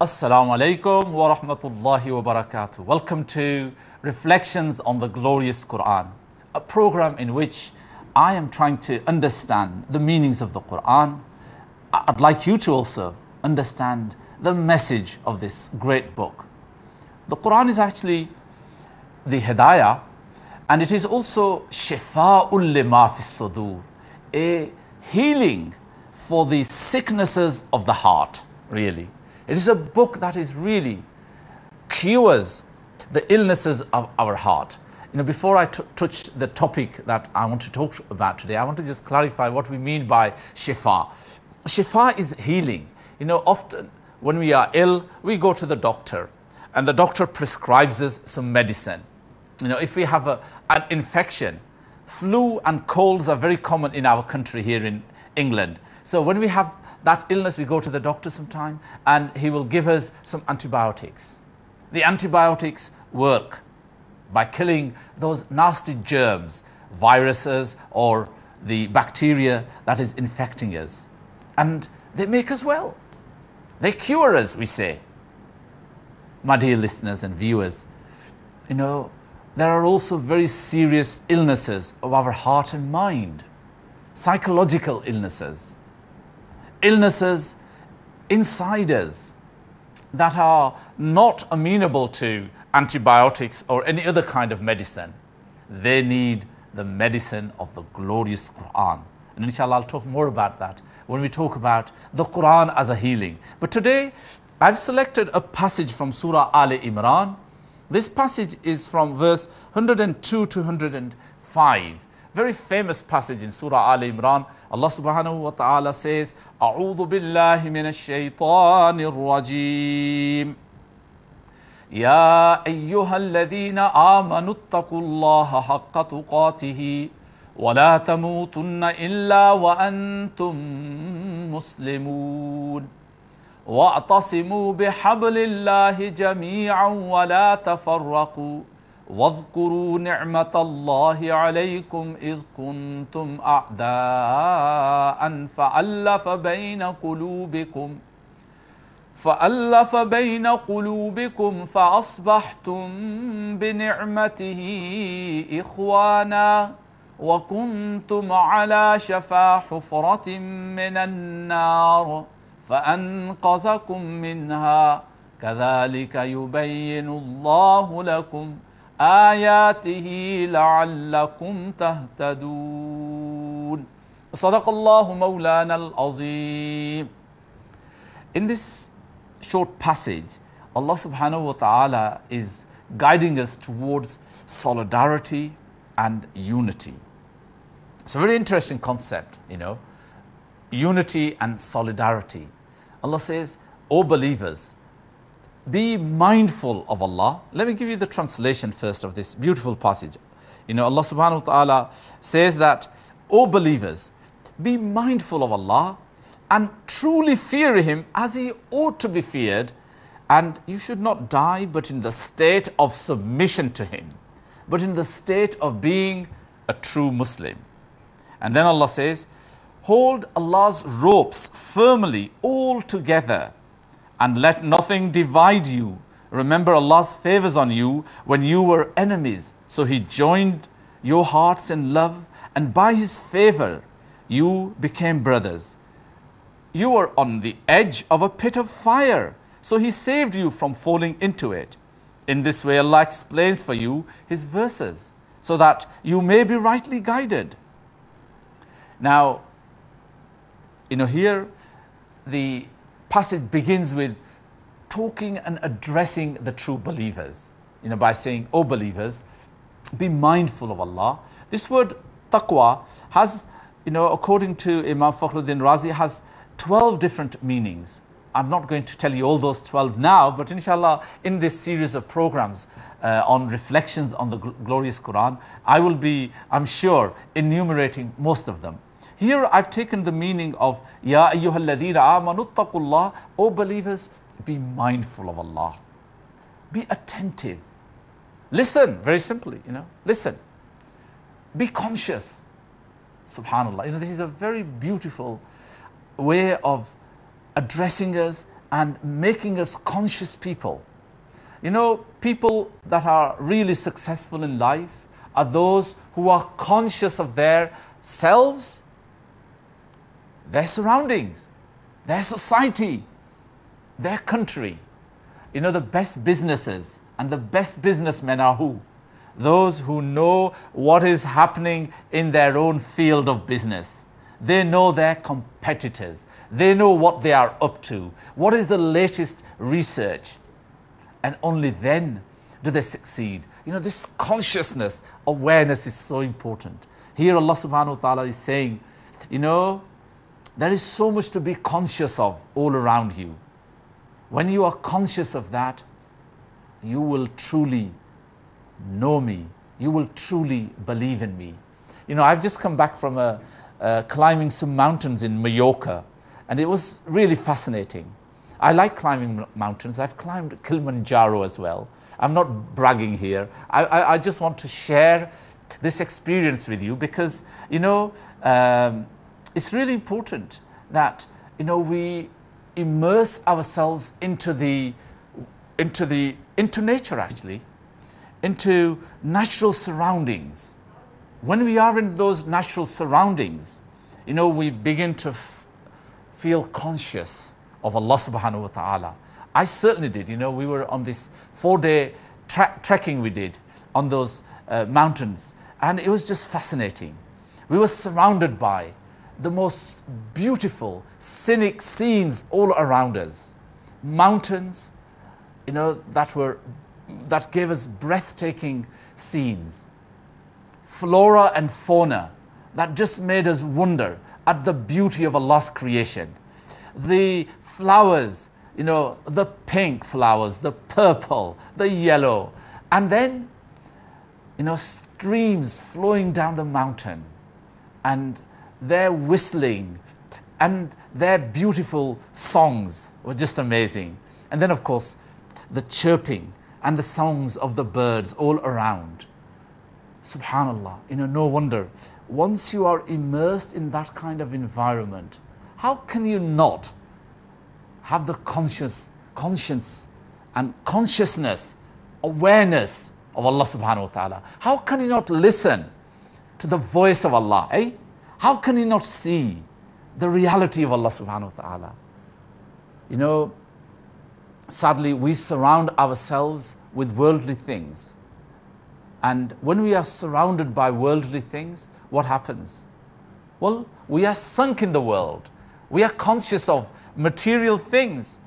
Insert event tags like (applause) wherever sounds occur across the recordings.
Assalamu alaikum wa rahmatullahi wa barakatuh. Welcome to Reflections on the Glorious Quran, a program in which I am trying to understand the meanings of the Quran. I'd like you to also understand the message of this great book. The Quran is actually the Hidayah and it is also Shifa'ul lima fi sudur, a healing for the sicknesses of the heart, really. It is a book that is really cures the illnesses of our heart. You know, before I touch the topic that I want to talk about today, I want to just clarify what we mean by shifa. Shifa is healing. You know, often when we are ill, we go to the doctor and the doctor prescribes us some medicine. You know, if we have a, an infection, flu and colds are very common in our country here in England. So when we have that illness, we go to the doctor sometime and he will give us some antibiotics. The antibiotics work by killing those nasty germs, viruses, or the bacteria that is infecting us. And they make us well. They cure us, we say. My dear listeners and viewers, you know, there are also very serious illnesses of our heart and mind, psychological illnesses illnesses insiders that are not amenable to antibiotics or any other kind of medicine. They need the medicine of the glorious Quran. And inshallah, I'll talk more about that when we talk about the Quran as a healing. But today, I've selected a passage from Surah Al Imran. This passage is from verse 102 to 105. Very famous passage in Surah Al Imran. Allah subhanahu wa ta'ala says, أعوذ بالله من الشيطان الرجيم يا أيها الذين آمنوا اتقوا الله حق تقاته ولا تموتن إلا وأنتم مسلمون واعتصموا بحبل الله جميعا ولا تفرقوا واذكروا نعمة الله عليكم إذ كنتم أعداء فألف بين قلوبكم فألف بين قلوبكم فأصبحتم بنعمته إخوانا وكنتم على شفا حفرة من النار فأنقذكم منها كذلك يبين الله لكم آياته لعلكم تهتدون صدق الله مولانا العظيم In this short passage, Allah subhanahu wa ta'ala is guiding us towards solidarity and unity. It's a very interesting concept, you know, unity and solidarity. Allah says, O believers, be mindful of Allah. Let me give you the translation first of this beautiful passage. You know, Allah subhanahu wa ta'ala says that, O believers, be mindful of Allah and truly fear Him as He ought to be feared. And you should not die but in the state of submission to Him, but in the state of being a true Muslim. And then Allah says, Hold Allah's ropes firmly all together and let nothing divide you. Remember Allah's favors on you when you were enemies. So He joined your hearts in love, and by His favor, you became brothers. You were on the edge of a pit of fire, so He saved you from falling into it. In this way, Allah explains for you His verses so that you may be rightly guided. Now, you know, here the passage begins with talking and addressing the true believers, you know, by saying, O believers, be mindful of Allah. This word taqwa has, you know, according to Imam Fakhruddin Razi, has 12 different meanings. I'm not going to tell you all those 12 now, but inshallah, in this series of programs uh, on reflections on the gl- glorious Quran, I will be, I'm sure, enumerating most of them. Here I've taken the meaning of Ya ayyuhalladina. O believers, be mindful of Allah. Be attentive. Listen, very simply, you know, listen. Be conscious. Subhanallah. You know, this is a very beautiful way of addressing us and making us conscious people. You know, people that are really successful in life are those who are conscious of their selves, their surroundings, their society, their country. You know, the best businesses and the best businessmen are who? Those who know what is happening in their own field of business. They know their competitors. They know what they are up to. What is the latest research? And only then do they succeed. You know, this consciousness, awareness is so important. Here Allah subhanahu wa ta'ala is saying, you know, there is so much to be conscious of all around you. When you are conscious of that, you will truly know me. You will truly believe in me. You know, I've just come back from a, climbing some mountains in Mallorca, and it was really fascinating. I like climbing mountains. I've climbed Kilimanjaro as well. I'm not bragging here. I, I, I just want to share this experience with you because, you know, um, it's really important that, you know, we immerse ourselves into the, into the, into nature actually, into natural surroundings when we are in those natural surroundings, you know, we begin to feel conscious of Allah subhanahu wa ta'ala. I certainly did. You know, we were on this four day trekking we did on those uh, mountains, and it was just fascinating. We were surrounded by the most beautiful, scenic scenes all around us. Mountains, you know, that were that gave us breathtaking scenes flora and fauna that just made us wonder at the beauty of Allah's creation. The flowers, you know, the pink flowers, the purple, the yellow, and then, you know, streams flowing down the mountain and their whistling and their beautiful songs were just amazing. And then, of course, the chirping and the songs of the birds all around. Subhanallah, you know, no wonder. Once you are immersed in that kind of environment, how can you not have the conscious, conscience and consciousness, awareness of Allah subhanahu wa ta'ala? How can you not listen to the voice of Allah? Eh? How can you not see the reality of Allah subhanahu wa ta'ala? You know, sadly, we surround ourselves with worldly things and when we are surrounded by worldly things, what happens? Well, we are sunk in the world. We are conscious of material things.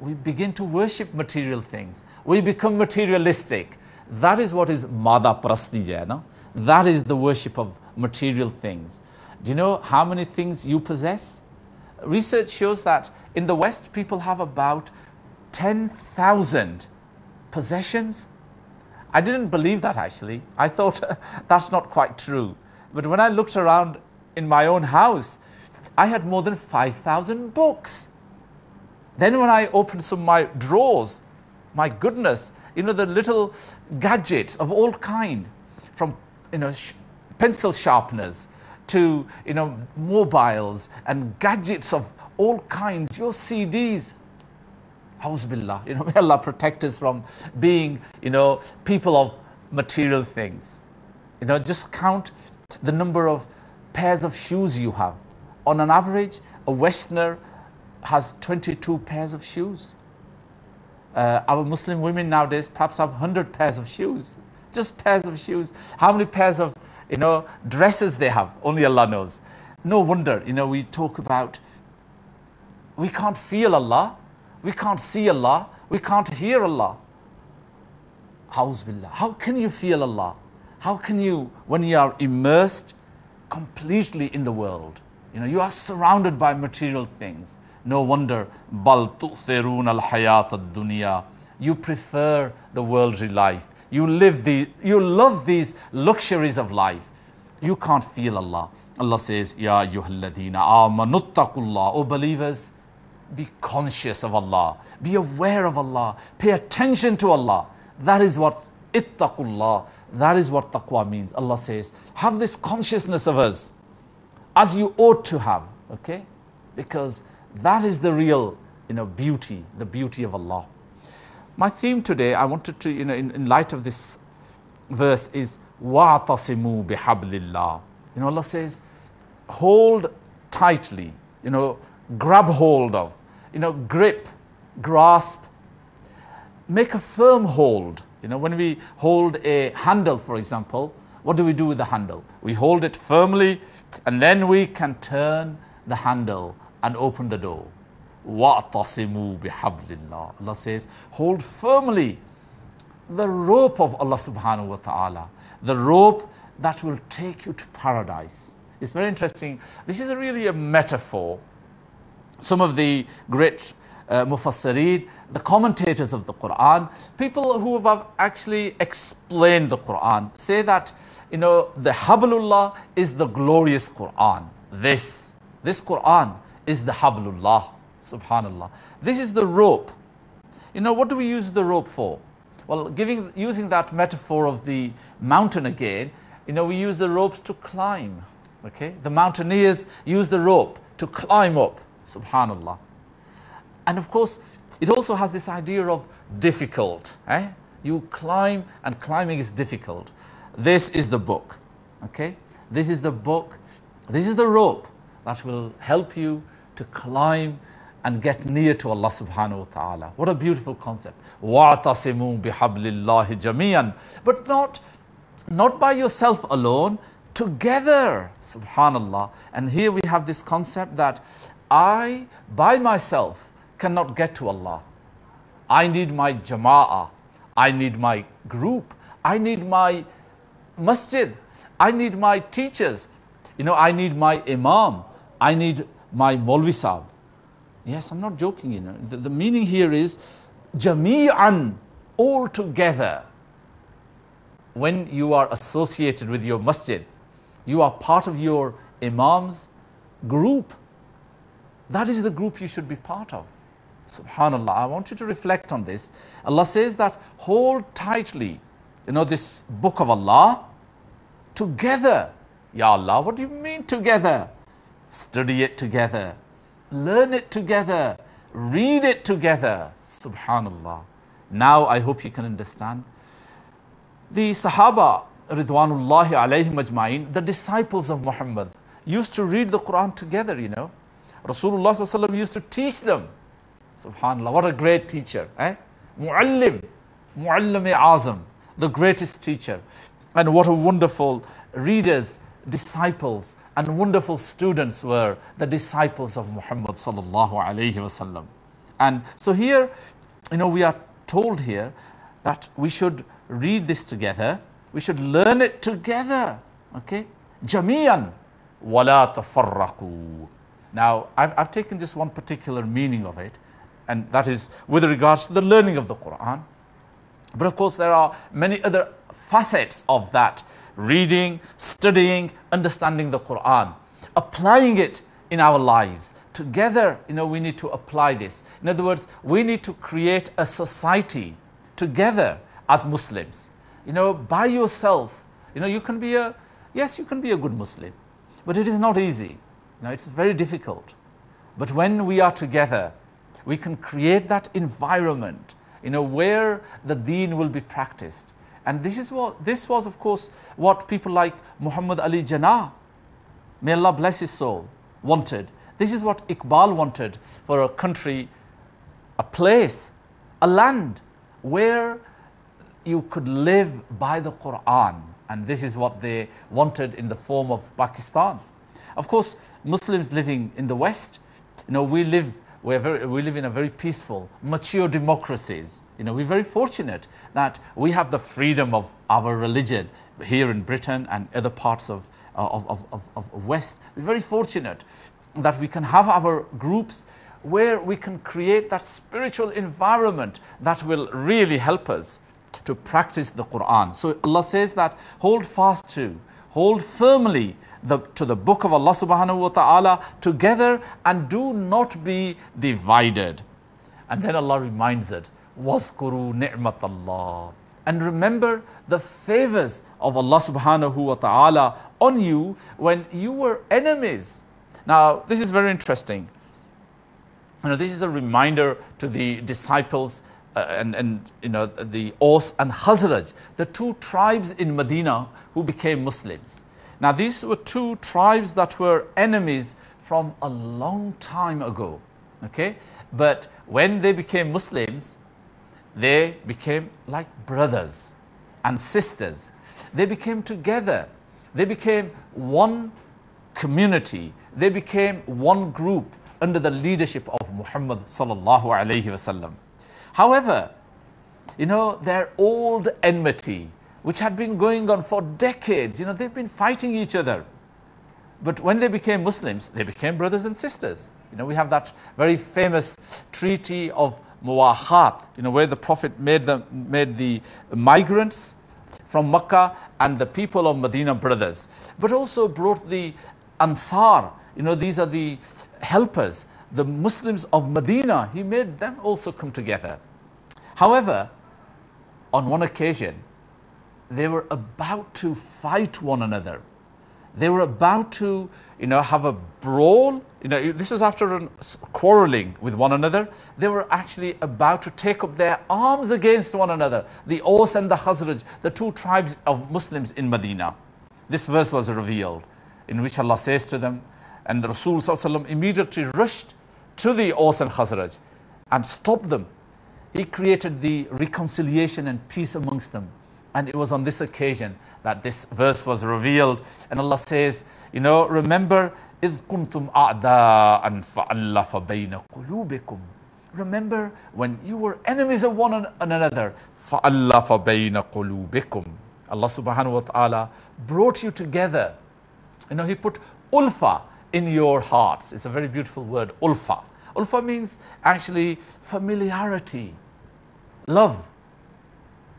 We begin to worship material things. We become materialistic. That is what is mada prastija, no? That is the worship of material things. Do you know how many things you possess? Research shows that in the West, people have about 10,000 possessions I didn't believe that actually. I thought (laughs) that's not quite true. But when I looked around in my own house, I had more than 5,000 books. Then when I opened some of my drawers, my goodness, you know, the little gadgets of all kind, from, you know, pencil sharpeners to, you know, mobiles and gadgets of all kinds, your CDs, Billah, you know, (laughs) may Allah protect us from being, you know, people of material things. You know, just count the number of pairs of shoes you have. On an average, a Westerner has 22 pairs of shoes. Uh, our Muslim women nowadays perhaps have 100 pairs of shoes. Just pairs of shoes. How many pairs of, you know, dresses they have? Only Allah knows. No wonder, you know, we talk about we can't feel Allah we can't see Allah. We can't hear Allah. Billah. How can you feel Allah? How can you, when you are immersed completely in the world, you know, you are surrounded by material things. No wonder, al hayat ad dunya. You prefer the worldly life. You live the, you love these luxuries of life. You can't feel Allah. Allah says, Ya ayyuhalladhina amanuttaqullah. O oh believers, be conscious of Allah, be aware of Allah, pay attention to Allah. That is what ittaqullah, that is what taqwa means. Allah says, have this consciousness of us as you ought to have, okay? Because that is the real you know, beauty, the beauty of Allah. My theme today, I wanted to, you know, in, in light of this verse is وَاعْتَصِمُوا بِحَبْلِ اللَّهِ. You know, Allah says, hold tightly, you know, grab hold of, you know, grip, grasp, make a firm hold. You know, when we hold a handle, for example, what do we do with the handle? We hold it firmly and then we can turn the handle and open the door. وَاعْتَصِمُوا بِحَبْلِ اللَّهِ Allah says, hold firmly the rope of Allah subhanahu wa ta'ala, the rope that will take you to paradise. It's very interesting. This is really a metaphor. Some of the great uh, mufassirin, the commentators of the Quran, people who have actually explained the Quran, say that you know the Hablullah is the glorious Quran. This, this Quran is the Hablullah. Subhanallah. This is the rope. You know, what do we use the rope for? Well, giving, using that metaphor of the mountain again, you know, we use the ropes to climb. Okay? The mountaineers use the rope to climb up. Subhanallah. And of course, it also has this idea of difficult. Eh? You climb, and climbing is difficult. This is the book. Okay? This is the book. This is the rope that will help you to climb and get near to Allah subhanahu wa ta'ala. What a beautiful concept. وَاعْتَصِمُوا بِحَبْلِ اللَّهِ جَمِيعًا But not, not by yourself alone, together. Subhanallah. And here we have this concept that I, by myself, cannot get to Allah. I need my jama'ah. I need my group. I need my masjid. I need my teachers. You know, I need my imam. I need my Molvi Sahib. Yes, I'm not joking, you know. The, the meaning here is jami'an, all together. When you are associated with your masjid, you are part of your imam's group. That is the group you should be part of. Subhanallah, I want you to reflect on this. Allah says that hold tightly, you know, this book of Allah together. Ya Allah, what do you mean together? Study it together learn it together, read it together. Subhanallah. Now I hope you can understand. The Sahaba, Ridwanullahi alayhim ajma'in, the disciples of Muhammad, used to read the Quran together, you know. Rasulullah used to teach them. Subhanallah, what a great teacher. Eh? Muallim, Muallim Azam, the greatest teacher. And what a wonderful readers, disciples, and wonderful students were the disciples of Muhammad sallallahu alaihi wasallam. And so here, you know, we are told here that we should read this together. We should learn it together. Okay? Jamian wala tafarraqu. Now, I've, I've taken just one particular meaning of it, and that is with regards to the learning of the Quran. But of course, there are many other facets of that reading, studying, understanding the Quran, applying it in our lives. Together, you know, we need to apply this. In other words, we need to create a society together as Muslims. You know, by yourself, you know, you can be a, yes, you can be a good Muslim, but it is not easy. You know, it's very difficult. But when we are together, we can create that environment, you know, where the deen will be practiced and this is what this was, of course, what people like Muhammad Ali Jinnah, may Allah bless his soul, wanted. This is what Iqbal wanted for a country, a place, a land where you could live by the Quran. And this is what they wanted in the form of Pakistan. Of course, Muslims living in the West, you know, we live we're very, we live in a very peaceful, mature democracies. You know, we're very fortunate that we have the freedom of our religion here in Britain and other parts of, uh, of, of, of, of West. We're very fortunate that we can have our groups where we can create that spiritual environment that will really help us to practice the Quran. So Allah says that hold fast to, hold firmly the, to the book of Allah subhanahu wa ta'ala together and do not be divided. And then Allah reminds it, Waskuru ni'matullah. And remember the favors of Allah subhanahu wa ta'ala on you when you were enemies. Now, this is very interesting. You know, this is a reminder to the disciples uh, and, and you know, the Aus and Khazraj, the two tribes in Medina who became Muslims. Now, these were two tribes that were enemies from a long time ago. Okay? But when they became Muslims, they became like brothers and sisters. They became together. They became one community. They became one group under the leadership of Muhammad sallallahu alayhi wasallam. However, you know, their old enmity, which had been going on for decades, you know, they've been fighting each other. But when they became Muslims, they became brothers and sisters. You know, we have that very famous treaty of Muwahat, you know, where the Prophet made the, made the migrants from Mecca and the people of Medina brothers, but also brought the Ansar, you know, these are the helpers, the Muslims of Medina, he made them also come together. However, on one occasion, they were about to fight one another. They were about to, you know, have a brawl. You know, this was after quarreling with one another. They were actually about to take up their arms against one another. The Aus and the Khazraj, the two tribes of Muslims in Medina. This verse was revealed, in which Allah says to them, and Rasul immediately rushed to the Aus and Khazraj and stopped them. He created the reconciliation and peace amongst them. And it was on this occasion that this verse was revealed. And Allah says, you know, remember, إِذْ كُنْتُمْ أَعْدَاءً فَأَلَّفَ بَيْنَ قُلُوبِكُمْ Remember when you were enemies of one another. فَأَلَّفَ بَيْنَ قُلُوبِكُمْ Allah subhanahu wa ta'ala brought you together. You know, He put ulfa, in your hearts. It's a very beautiful word, ulfa. Ulfa means actually familiarity, love,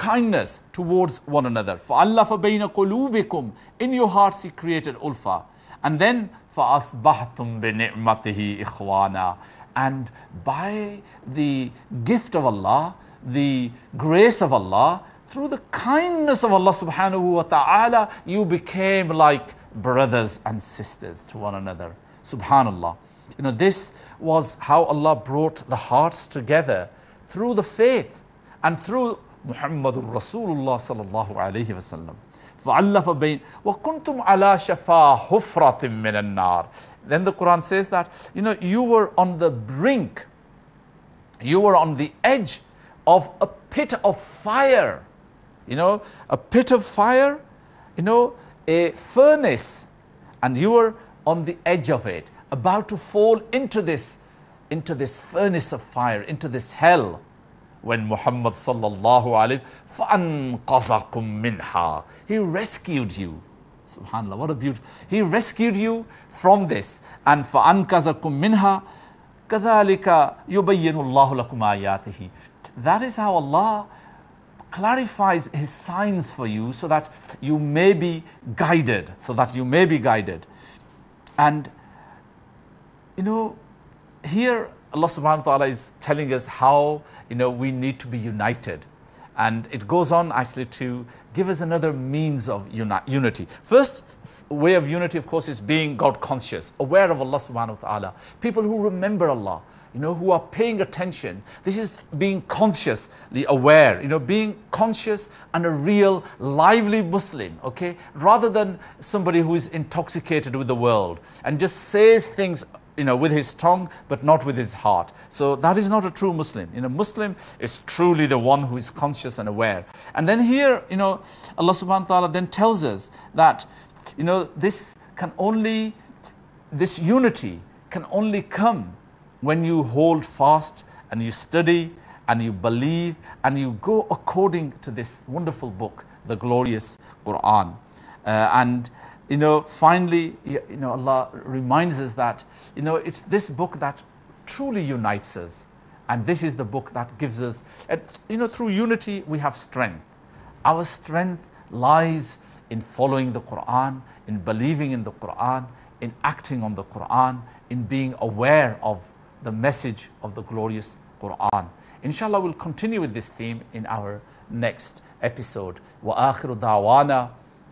kindness towards one another. فَأَلَّفَ بَيْنَ قُلُوبِكُمْ In your hearts He created ulfa. And then فَأَصْبَحْتُمْ بِنِعْمَتِهِ إِخْوَانًا And by the gift of Allah, the grace of Allah, through the kindness of Allah subhanahu wa ta'ala, you became like brothers and sisters to one another. Subhanallah. You know, this was how Allah brought the hearts together through the faith and through Muhammadur Rasulullah sallallahu alayhi wasallam. فَعَلَّفَ بَيْنِ وَكُنْتُمْ عَلَى شَفَا حُفْرَةٍ مِّنَ النَّارِ Then the Quran says that, you know, you were on the brink, you were on the edge of a pit of fire. You know, a pit of fire, you know, a furnace and you were on the edge of it, about to fall into this, into this furnace of fire, into this hell, when Muhammad sallallahu alayhi فَأَنْقَذَكُم مِّنْهَا He rescued you. Subhanallah, what a beautiful. He rescued you from this. And فَأَنْقَذَكُم مِّنْهَا كَذَلِكَ يُبَيِّنُ اللَّهُ لَكُمْ آيَاتِهِ That is how Allah clarifies his signs for you so that you may be guided, so that you may be guided. And you know, here Allah subhanahu wa ta'ala is telling us how you know we need to be united. And it goes on actually to give us another means of uni unity. First way of unity, of course, is being God conscious, aware of Allah subhanahu wa ta'ala. People who remember Allah, you know, who are paying attention. This is being consciously aware, you know, being conscious and a real lively Muslim, okay? Rather than somebody who is intoxicated with the world and just says things, you know, with his tongue but not with his heart. So that is not a true Muslim. You know, Muslim is truly the one who is conscious and aware. And then here, you know, Allah subhanahu wa ta'ala then tells us that, you know, this can only, this unity can only come when you hold fast and you study and you believe and you go according to this wonderful book, the glorious Quran. Uh, and you know, finally, you know, Allah reminds us that you know it's this book that truly unites us, and this is the book that gives us, and, you know, through unity we have strength. Our strength lies in following the Quran, in believing in the Quran, in acting on the Quran, in being aware of the message of the glorious Quran. Inshallah, we'll continue with this theme in our next episode. وآخر دعوانا